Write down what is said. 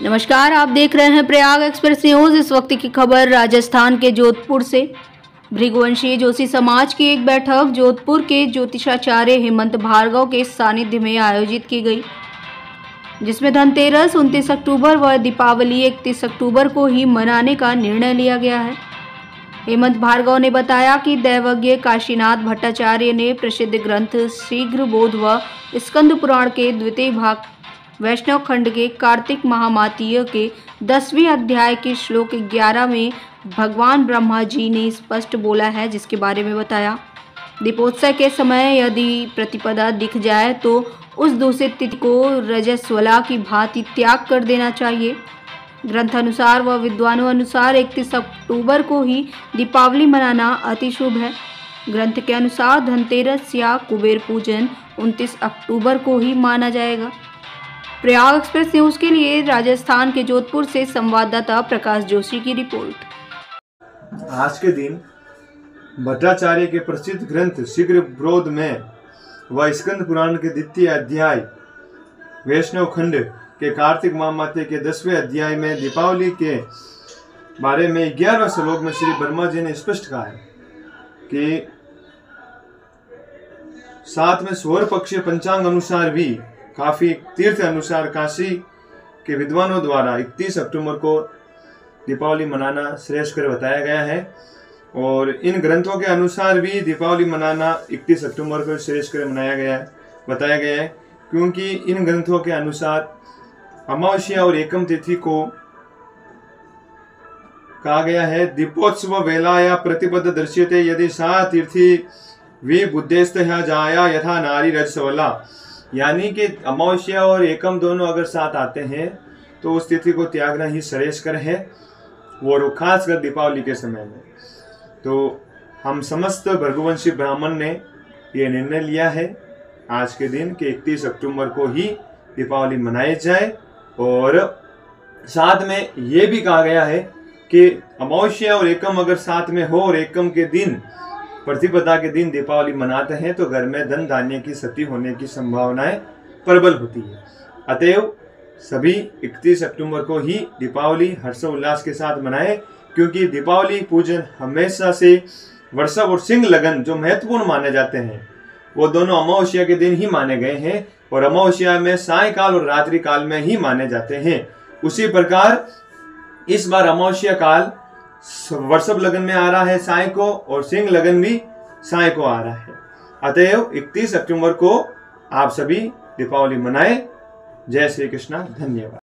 नमस्कार, आप देख रहे हैं प्रयाग एक्सप्रेस न्यूज़। इस वक्त की खबर राजस्थान के जोधपुर से। भृगवंशी जोशी समाज की एक बैठक, जोधपुर के ज्योतिषाचार्य हेमंत भार्गव के सानिध्य में आयोजित की गई। जिसमें धनतेरस 29 अक्टूबर व दीपावली 31 अक्टूबर को ही मनाने का निर्णय लिया गया है। हेमंत भार्गव ने बताया कि दैवज्ञ काशीनाथ भट्टाचार्य ने प्रसिद्ध ग्रंथ शीघ्र बोध व स्कंद पुराण के द्वितीय भाग वैष्णव खंड के कार्तिक महामातीय के दसवें अध्याय के श्लोक ग्यारह में भगवान ब्रह्मा जी ने स्पष्ट बोला है, जिसके बारे में बताया। दीपोत्सव के समय यदि प्रतिपदा दिख जाए तो उस दूषित तिथि को रजस्वला की भांति त्याग कर देना चाहिए। ग्रंथ अनुसार व विद्वानों अनुसार इकतीस अक्टूबर को ही दीपावली मनाना अति शुभ है। ग्रंथ के अनुसार धनतेरस या कुबेर पूजन 29 अक्टूबर को ही माना जाएगा। प्रयाग एक्सप्रेस न्यूज़ के लिए राजस्थान के जोधपुर से संवाददाता प्रकाश जोशी की रिपोर्ट। आज के दिन भट्टाचार्य के प्रसिद्ध ग्रंथ शीघ्र ब्रोध में व स्कंद पुराण के द्वितीय अध्याय वैष्णव खंड के कार्तिक मामाते के दसवें अध्याय में दीपावली के बारे में ग्यारहवें श्लोक में श्री वर्मा जी ने स्पष्ट कहा है कि साथ में स्वर्ण पक्ष पंचांग अनुसार भी काफ़ी तीर्थ अनुसार काशी के विद्वानों द्वारा 31 अक्टूबर को दीपावली मनाना श्रेष्ठ कर बताया गया है। और इन ग्रंथों के अनुसार भी दीपावली मनाना 31 अक्टूबर को श्रेष्ठ कर मनाया गया है, बताया गया है, क्योंकि इन ग्रंथों के अनुसार अमावस्या और एकम तिथि को कहा गया है, दीपोत्सव वेला या प्रतिपद दृश्यते यदि सा तीर्थी वी बुद्धेस्त जाया यथा नारी रजसवला। यानी कि अमावस्या और एकम दोनों अगर साथ आते हैं तो उस तिथि को त्यागना ही श्रेष्ठकर है। वो खासकर दीपावली के समय में। तो हम समस्त भृगुवंशी ब्राह्मण ने ये निर्णय लिया है, आज के दिन कि 31 अक्टूबर को ही दीपावली मनाई जाए। और साथ में ये भी कहा गया है कि अमावस्या और एकम अगर साथ में हो और एकम के दिन प्रतिपदा के दिन दीपावली मनाते हैं तो घर में धन धान्य की सती होने की संभावनाएँ प्रबल होती है। अतएव सभी 31 अक्टूबर को ही दीपावली हर्षोल्लास के साथ मनाए, क्योंकि दीपावली पूजन हमेशा से वर्षव और सिंह लगन जो महत्वपूर्ण माने जाते हैं, वो दोनों अमावस्या के दिन ही माने गए हैं और अमावस्या में सायकाल और रात्रि काल में ही माने जाते हैं। उसी प्रकार इस बार अमावस्या काल वर्षभ लगन में आ रहा है साय को और सिंह लगन भी साय को आ रहा है। अतएव 31 अक्टूबर को आप सभी दीपावली मनाएँ। जय श्री कृष्णा, धन्यवाद।